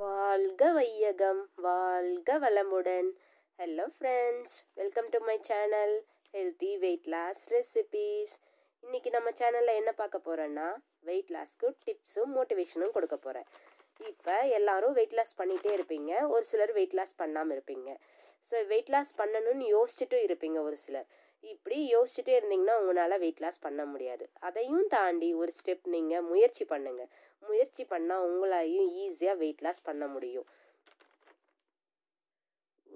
வாழ்க வையகம் வாழ்க வளமுடன். Hello friends welcome to my channel healthy weight loss recipes இன்றைக்கி நம்ம சேனலில் என்ன பார்க்க போகிறோன்னா வெயிட் லாஸ்க்கு டிப்ஸும் மோட்டிவேஷனும் கொடுக்க போகிறேன் இப்போ எல்லாரும் வெயிட் லாஸ் பண்ணிகிட்டே இருப்பீங்க ஒரு சிலர் வெயிட் லாஸ் பண்ணாமல் இருப்பீங்க. ஸோ வெயிட் லாஸ் பண்ணணும்னு யோசிச்சுட்டும் இருப்பீங்க ஒரு சிலர். இப்படி யோசிச்சுட்டே இருந்தீங்கன்னா உங்களால் வெயிட் லாஸ் பண்ண முடியாது. அதையும் தாண்டி ஒரு ஸ்டெப் நீங்கள் முயற்சி பண்ணுங்கள் முயற்சி பண்ணால் உங்களாலையும் ஈஸியாக வெயிட் லாஸ் பண்ண முடியும்.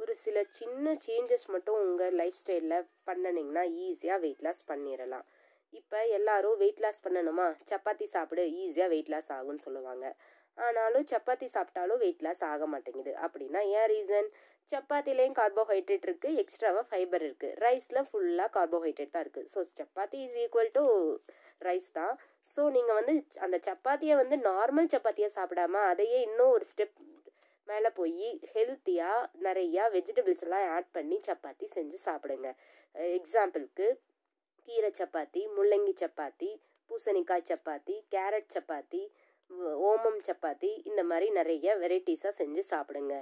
ஒரு சில சின்ன சேஞ்சஸ் மட்டும் உங்கள் லைஃப் ஸ்டைலில் பண்ணினீங்கன்னா ஈஸியாக வெயிட் லாஸ் பண்ணிடலாம் இப்போ எல்லாரும் வெயிட் லாஸ் பண்ணணுமா? சப்பாத்தி சாப்பிடு ஈஸியாக வெயிட் லாஸ் ஆகும்னு சொல்லுவாங்க. ஆனாலும் சப்பாத்தி சாப்பிட்டாலும் வெயிட் லாஸ் ஆக மாட்டேங்குது. அப்படின்னா ஏன் ரீசன் சப்பாத்திலையும் கார்போஹைட்ரேட் இருக்குது எக்ஸ்ட்ராவாக ஃபைபர் இருக்குது ரைஸில் ஃபுல்லாக கார்போஹைட்ரேட் தான் இருக்குது so chapati is equal to rice தான். ஸோ நீங்கள் வந்து அந்த சப்பாத்தியை வந்து நார்மல் சப்பாத்தியாக சாப்பிடாம அதையே இன்னும் ஒரு ஸ்டெப் மேலே போய் ஹெல்த்தியாக நிறையா வெஜிடபிள்ஸ் எல்லாம் ஆட் பண்ணி சப்பாத்தி செஞ்சு சாப்பிடுங்க. எக்ஸாம்பிளுக்கு கீரை சப்பாத்தி முள்ளங்கி சப்பாத்தி பூசணிக்காய் சப்பாத்தி கேரட் சப்பாத்தி ஓமம் சப்பாத்தி இந்த மாதிரி நிறைய வெரைட்டிஸாக செஞ்சு சாப்பிடுங்க.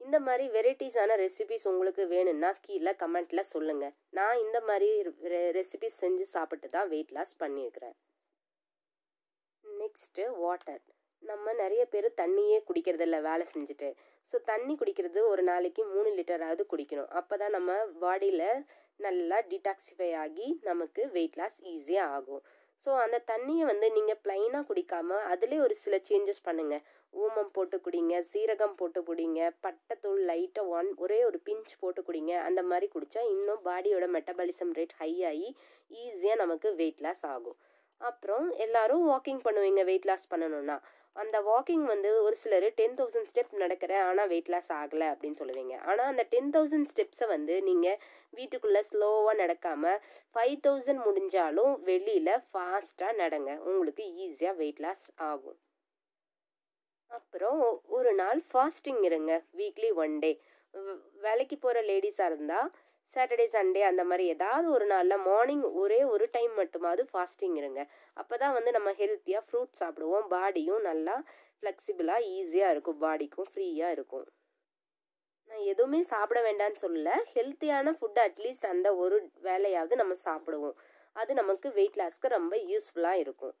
இந்த மாதிரி வெரைட்டிஸான ரெசிபிஸ் உங்களுக்கு வேணும்னா கீழே கமெண்ட்டில் சொல்லுங்கள் நான் இந்த மாதிரி ரெசிபிஸ் செஞ்சு சாப்பிட்டு தான் வெயிட் லாஸ் பண்ணியிருக்கிறேன். நெக்ஸ்ட்டு வாட்டர் நம்ம நிறைய பேர் தண்ணியே குடிக்கிறதில்ல வேலை செஞ்சுட்டு. ஸோ தண்ணி குடிக்கிறது ஒரு நாளைக்கு மூணு லிட்டராவது குடிக்கணும். அப்போ தான் நம்ம பாடியில் நல்லா டிடாக்சிஃபை ஆகி நமக்கு வெயிட் லாஸ் ஈஸியாக ஆகும். ஸோ அந்த தண்ணியை வந்து நீங்கள் ப்ளைனாக குடிக்காமல் அதிலே ஒரு சில சேஞ்சஸ் பண்ணுங்கள் ஊமம் போட்டு குடிங்க சீரகம் போட்டு குடிங்க பட்டத்தூள் லைட்டாக ஒன் ஒரே ஒரு பிஞ்ச் போட்டு குடிங்க. அந்த மாதிரி குடித்தா இன்னும் பாடியோட மெட்டபாலிசம் ரேட் ஹை ஆகி ஈஸியாக நமக்கு வெயிட் லாஸ் ஆகும். அப்புறம் எல்லாரும் வாக்கிங் பண்ணுவீங்க வெயிட் லாஸ் பண்ணணும்னா. அந்த வாக்கிங் வந்து ஒரு சிலர் டென் தௌசண்ட் ஸ்டெப் நடக்கிறேன் ஆனால் வெயிட் லாஸ் ஆகலை அப்படின்னு சொல்லுவீங்க. ஆனால் அந்த டென் தௌசண்ட் ஸ்டெப்ஸை வந்து நீங்கள் வீட்டுக்குள்ளே ஸ்லோவாக நடக்காமல் ஃபைவ் தௌசண்ட் முடிஞ்சாலும் வெளியில் ஃபாஸ்ட்டாக நடங்க. உங்களுக்கு ஈஸியாக வெயிட் லாஸ் ஆகும். அப்புறம் ஒரு நாள் ஃபாஸ்டிங் இருங்க வீக்லி ஒன் டே வேலைக்கு போகிற லேடிஸாக இருந்தால் சாட்டர்டே சண்டே அந்த மாதிரி ஏதாவது ஒரு நாளில் மார்னிங் ஒரே ஒரு டைம் மட்டுமாவது ஃபாஸ்டிங் இருங்க. அப்போ தான் வந்து நம்ம ஹெல்த்தியாக ஃப்ரூட் சாப்பிடுவோம். பாடியும் நல்லா ஃப்ளெக்சிபிளாக ஈஸியாக இருக்கும். பாடிக்கும் ஃப்ரீயாக இருக்கும். நான் எதுவுமே சாப்பிட வேண்டாம்னு சொல்லல. ஹெல்த்தியான ஃபுட் அட்லீஸ்ட் அந்த ஒரு வேலையாவது நம்ம சாப்பிடுவோம். அது நமக்கு வெயிட் லாஸ்க்கு ரொம்ப யூஸ்ஃபுல்லாக இருக்கும்.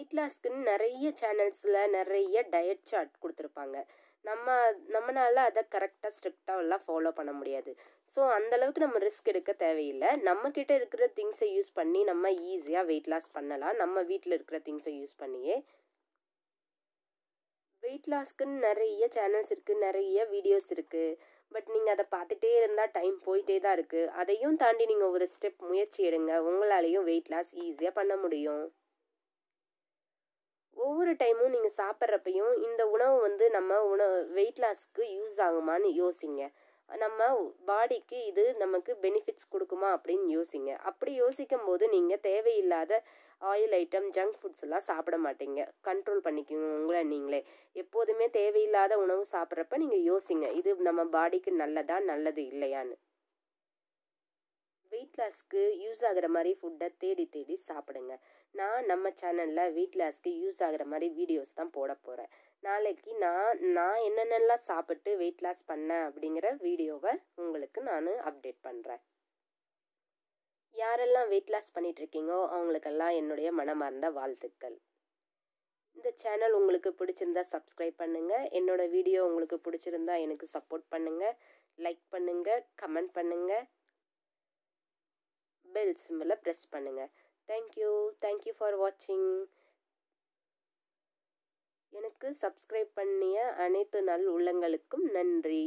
வெயிட் லாஸ்க்குன்னு நிறைய சேனல்ஸில் நிறைய டயட் சார்ட் கொடுத்துருப்பாங்க. நம்ம நம்மளால அதை கரெக்டாக ஸ்ட்ரிக்டாக எல்லாம் ஃபாலோ பண்ண முடியாது. ஸோ அந்தளவுக்கு நம்ம ரிஸ்க் எடுக்க தேவையில்லை. நம்மக்கிட்ட இருக்கிற திங்ஸை யூஸ் பண்ணி நம்ம ஈஸியாக வெயிட் லாஸ் பண்ணலாம். நம்ம வீட்டில் இருக்கிற திங்ஸை யூஸ் பண்ணியே. வெயிட் லாஸ்க்குன்னு நிறைய சேனல்ஸ் இருக்குது நிறைய வீடியோஸ் இருக்குது பட் நீங்கள் அதை பார்த்துட்டே இருந்தால் டைம் போயிட்டே தான் இருக்குது அதையும் தாண்டி நீங்கள் ஒரு ஸ்டெப் முயற்சி எடுங்க. உங்களாலேயும் வெயிட் லாஸ் ஈஸியாக பண்ண முடியும். ஒவ்வொரு டைமும் நீங்கள் சாப்பிட்றப்பையும் இந்த உணவு வந்து நம்ம உணவு வெயிட் லாஸ்க்கு யூஸ் ஆகுமான்னு யோசிங்க. நம்ம பாடிக்கு இது நமக்கு பெனிஃபிட்ஸ் கொடுக்குமா அப்படின்னு யோசிங்க. அப்படி யோசிக்கும் போது நீங்கள் தேவையில்லாத ஆயில் ஐட்டம் ஜங்க் ஃபுட்ஸ் எல்லாம் சாப்பிட மாட்டீங்க. கண்ட்ரோல் பண்ணிக்கோங்க உங்களை நீங்களே. எப்போதுமே தேவையில்லாத உணவு சாப்பிட்றப்ப நீங்கள் யோசிங்க. இது நம்ம பாடிக்கு நல்லதா நல்லது இல்லையான்னு. வெயிட் லாஸ்க்கு யூஸ் ஆகிற மாதிரி ஃபுட்டை தேடி தேடி சாப்பிடுங்க. நான் நம்ம சேனலில் வெயிட் லாஸ்க்கு யூஸ் ஆகிற மாதிரி வீடியோஸ் தான் போட போகிறேன் நாளைக்கு நான் நான் என்னென்னலாம் சாப்பிட்டு வெயிட் லாஸ் பண்ணேன் அப்படிங்கிற வீடியோவை உங்களுக்கு நான் அப்டேட் பண்ணுறேன் யாரெல்லாம் வெயிட் லாஸ் பண்ணிகிட்ருக்கீங்களோ அவங்களுக்கெல்லாம் என்னுடைய மனமார்ந்த வாழ்த்துக்கள். இந்த சேனல் உங்களுக்கு பிடிச்சிருந்தா சப்ஸ்கிரைப் பண்ணுங்கள் என்னோடய வீடியோ உங்களுக்கு பிடிச்சிருந்தா எனக்கு சப்போர்ட் பண்ணுங்கள் லைக் பண்ணுங்கள் கமெண்ட் பண்ணுங்கள் பெல் சிம்பிளை ப்ரெஸ் பண்ணுங்கள் தேங்க்யூ தேங்க்யூ ஃபார் வாட்சிங் எனக்கு சப்ஸ்கிரைப் பண்ணிய அனைத்து நல் உள்ளங்களுக்கும் நன்றி.